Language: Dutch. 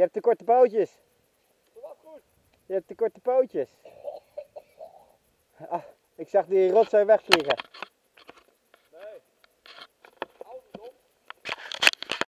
je hebt te korte pootjes. Je hebt te korte pootjes. Ah, ik zag die rotzooi wegvliegen.